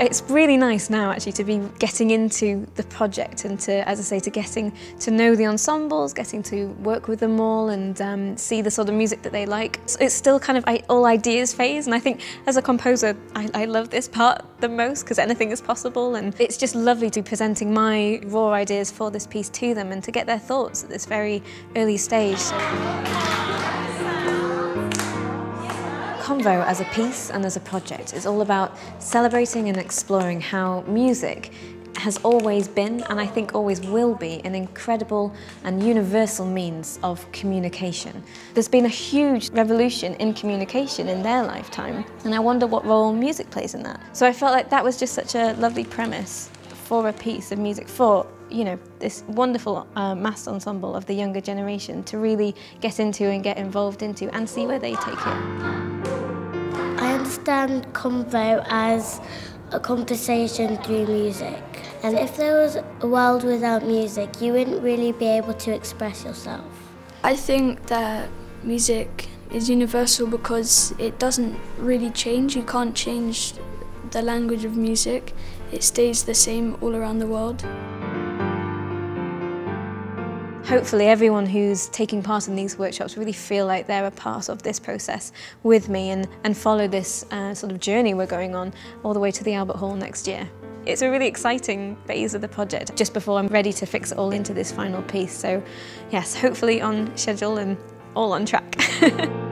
It's really nice now actually to be getting into the project and to, as I say, to getting to know the ensembles, getting to work with them all and um, see the sort of music that they like. It's still kind of all ideas phase and I think as a composer I, I love this part the most because anything is possible and it's just lovely to be presenting my raw ideas for this piece to them and to get their thoughts at this very early stage. Convo as a piece and as a project is all about celebrating and exploring how music has always been, and I think always will be, an incredible and universal means of communication. There's been a huge revolution in communication in their lifetime, and I wonder what role music plays in that. So I felt like that was just such a lovely premise for a piece of music for you know this wonderful uh, mass ensemble of the younger generation to really get into and get involved into and see where they take it. Understand convo as a conversation through music. And if there was a world without music, you wouldn't really be able to express yourself. I think that music is universal because it doesn't really change. You can't change the language of music. It stays the same all around the world. Hopefully everyone who's taking part in these workshops really feel like they're a part of this process with me and, and follow this uh, sort of journey we're going on all the way to the Albert Hall next year. It's a really exciting phase of the project just before I'm ready to fix it all into this final piece. So yes, hopefully on schedule and all on track.